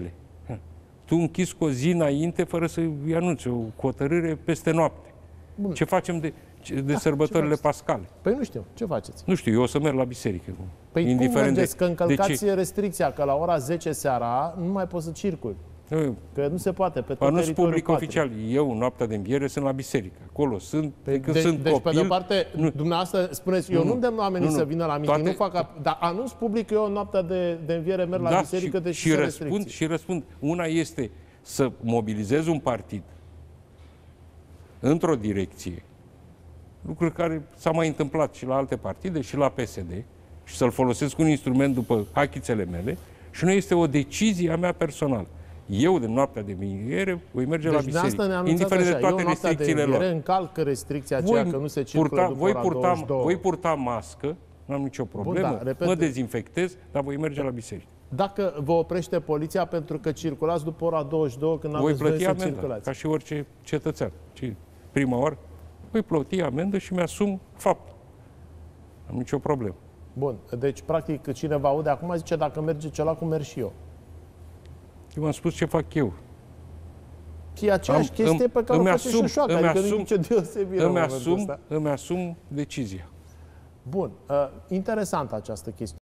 ele. Tu închizi cu o zi înainte fără să-i anunți o hotărâre peste noapte. Bun. Ce facem de, de Da, sărbătorile ce faceți? pascale? Păi nu știu, ce faceți? Nu știu, eu o să merg la biserică. Păi cum mergeți? Că de încălcați ce. restricția, că la ora 10 seara nu mai poți să circuli. Nu, Că nu se poate pe tot Anunț teritoriul public patriei. oficial. Eu, noaptea de înviere, sunt la biserică. Acolo sunt, Păi, când de, sunt deci, copil. pe de-o parte, nu. dumneavoastră spuneți, eu Nu, nu, nu. îndemn oamenii Nu, nu. să vină la meeting, Toate- nu fac, ap- dar anunț public că eu noaptea de, de înviere merg la da, biserică, și, deci și sunt răspund, restricții. și răspund. Una este să mobilizez un partid într-o direcție, lucruri care s-a mai întâmplat și la alte partide și la PSD, și să-l folosesc un instrument după hachițele mele, și nu este o decizie a mea personală. Eu, de noaptea de înviere, voi merge Deci la de asta biserică, ne anunțați indiferent așa, de toate eu noaptea de restricțiile înviere lor. încalcă restricția aceea că nu se circulă purta, după voi, ora purta, 22. voi purta mască, nu am nicio problemă, da, repet- mă dezinfectez, dar voi merge la biserică. Dacă vă oprește poliția pentru că circulați după ora 22 când voi aveți voie plăti să amendă, circulați. ca și orice cetățean. Ci prima oară, voi plăti amendă și mi-asum faptul. Am nicio problemă. Bun, deci practic cine vă aude acum zice dacă merge celălalt cum merg și eu. Eu v-am spus ce fac eu. E aceeași Am- chestie îmi- pe care o îmi face și asum- Șoacă, îmi adică nu e asum- nicio deosebire în Îmi momentul asum, ăsta. îmi asum decizia. Bun, uh, interesantă această chestiune.